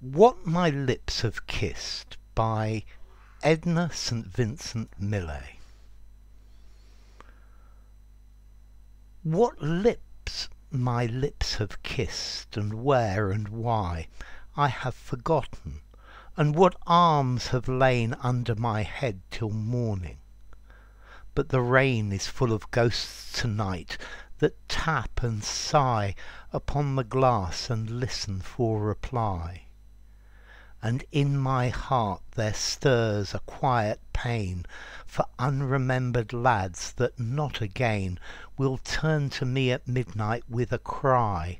What My Lips Have Kissed by Edna St. Vincent Millay What lips my lips have kissed, and where and why, I have forgotten, and what arms have lain Under my head till morning; but the rain Is full of ghosts to night that tap and sigh Upon the glass and listen for reply. And in my heart there stirs a quiet pain For unremembered lads that not again Will turn to me at midnight with a cry.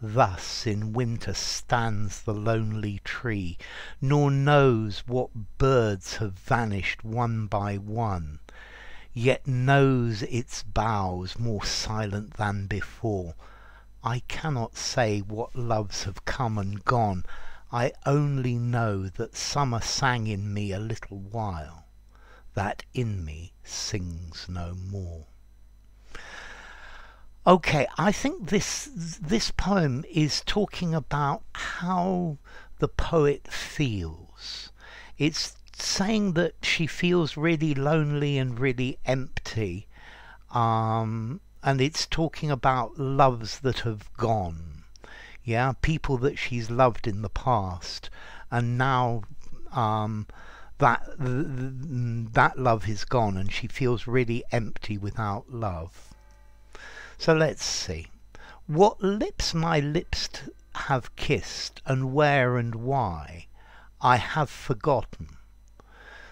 Thus in winter stands the lonely tree, Nor knows what birds have vanished one by one, Yet knows its boughs more silent than before. I cannot say what loves have come and gone. I only know that summer sang in me a little while, That in me sings no more. Okay, I think this this poem is talking about how the poet feels. It's saying that she feels really lonely and really empty. Um, and it's talking about loves that have gone yeah people that she's loved in the past. And now um, that that love is gone and she feels really empty without love. So let's see. What lips my lips have kissed and where and why i have forgotten.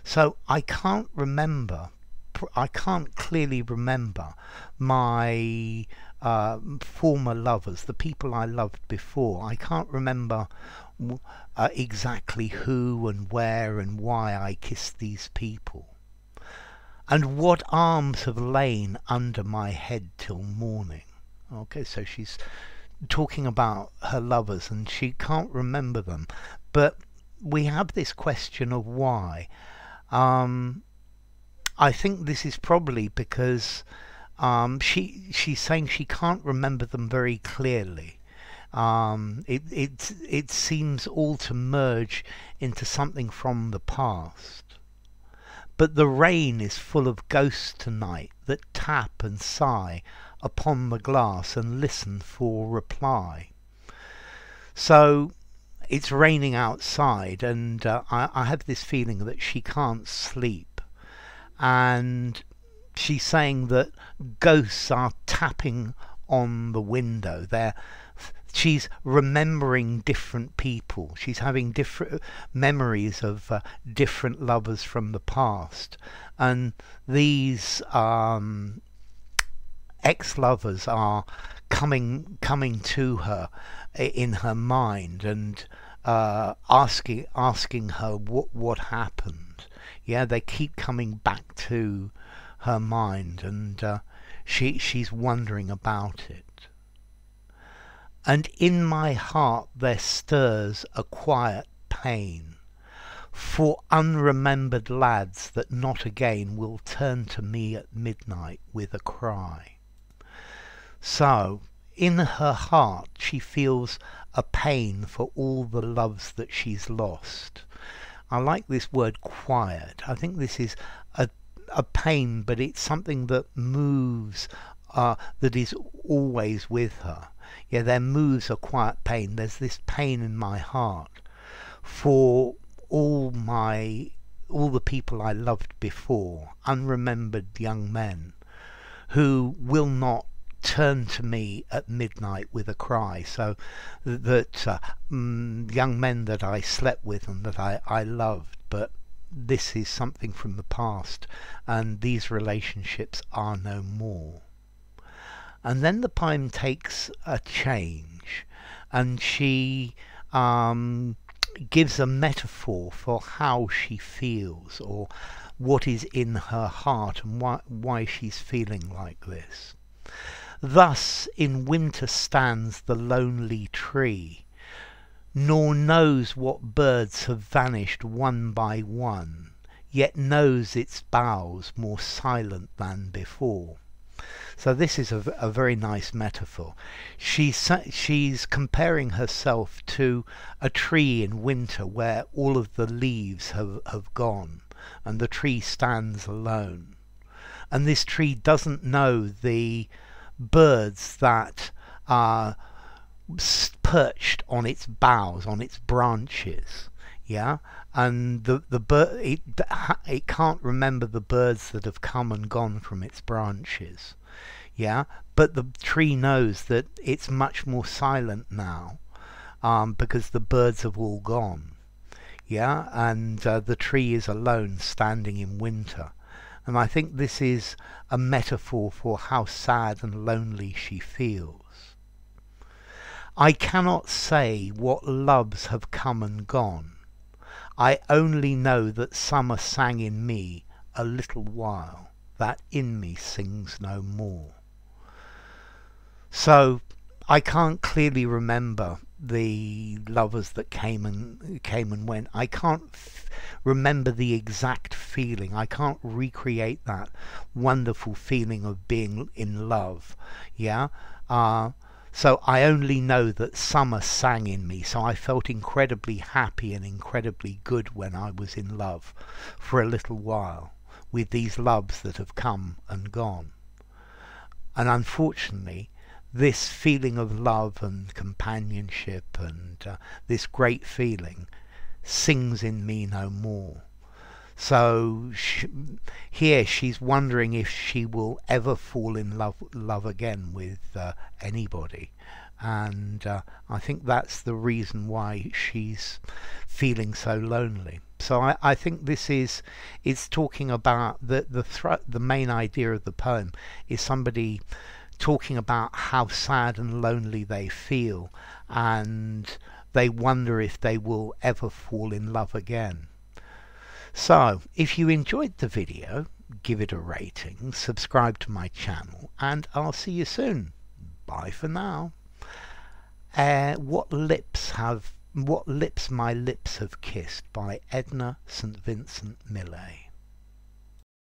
So i can't remember i can't clearly remember my uh, former lovers, the people I loved before. I can't remember uh, exactly who and where and why I kissed these people. And what arms have lain under my head till morning. Okay, so she's talking about her lovers and she can't remember them. But we have this question of why. Um, I think this is probably because um, she she's saying she can't remember them very clearly. Um, it it it seems all to merge into something from the past. But the rain is full of ghosts tonight that tap and sigh upon the glass and listen for reply. So it's raining outside, and uh, I, I have this feeling that she can't sleep, and she's saying that ghosts are tapping on the window. They're she's remembering different people. She's having different memories of uh, different lovers from the past, and these um, ex-lovers are coming coming to her in her mind and uh, asking asking her what what happened. Yeah, they keep coming back to her mind and uh, she she's wondering about it. And in my heart there stirs a quiet pain for unremembered lads that not again will turn to me at midnight with a cry. So in her heart she feels a pain for all the loves that she's lost. I like this word quiet. I think this is a pain, but it's something that moves, uh, that is always with her. Yeah, there moves a quiet pain. There's this pain in my heart for all my all the people I loved before, unremembered young men, who will not turn to me at midnight with a cry. So that uh, mm, young men that I slept with and that I, I loved, but this is something from the past and these relationships are no more. And then the poem takes a change and she um, gives a metaphor for how she feels or what is in her heart and why, why she's feeling like this. Thus in winter stands the lonely tree, nor knows what birds have vanished one by one, yet knows its boughs more silent than before. So this is a, a very nice metaphor. She's, she's comparing herself to a tree in winter where all of the leaves have, have gone and the tree stands alone. And this tree doesn't know the birds that are perched on its boughs, on its branches. Yeah, and the the bird it it can't remember the birds that have come and gone from its branches. Yeah, but the tree knows that it's much more silent now um, because the birds have all gone. Yeah, and uh, the tree is alone, standing in winter. And I think this is a metaphor for how sad and lonely she feels. I cannot say what loves have come and gone. I only know that summer sang in me a little while, that in me sings no more. So I can't clearly remember the lovers that came and came and went. I can't remember the exact feeling. I can't recreate that wonderful feeling of being in love. Yeah. Uh, so I only know that summer sang in me, so I felt incredibly happy and incredibly good when I was in love for a little while with these loves that have come and gone. And unfortunately, this feeling of love and companionship and uh, this great feeling sings in me no more. So she, here she's wondering if she will ever fall in love love again with uh, anybody, and uh, I think that's the reason why she's feeling so lonely. So I, I think this is it's talking about the the the main idea of the poem is somebody talking about how sad and lonely they feel and they wonder if they will ever fall in love again. So, if you enjoyed the video, give it a rating, subscribe to my channel, and I'll see you soon. Bye for now. Uh, what lips have what lips my lips have kissed by Edna St Vincent Millay.